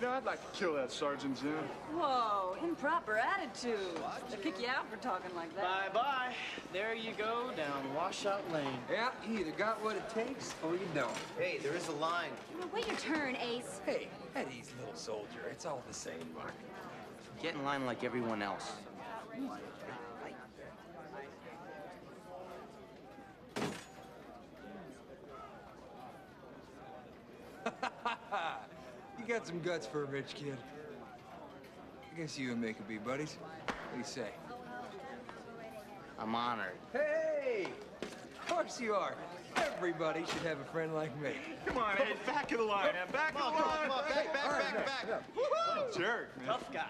You know, I'd like to kill that Sergeant Zim. Whoa, improper attitude. They'll kick you out for talking like that. Bye-bye. There you go, down Washout Lane. Yeah, you either got what it takes or you don't. Hey, there is a line. Wait your turn, Ace. Hey, at ease, little soldier. It's all the same. Mark. Get in line like everyone else. You got some guts for a rich kid. I guess you and me could be buddies. What do you say? I'm honored. Hey! Of course you are. Everybody should have a friend like me. Come on, Ed, back of the line, man. Back Come of on, the come on, line. come on, back, back, back, back. Jerk, man. Tough guy.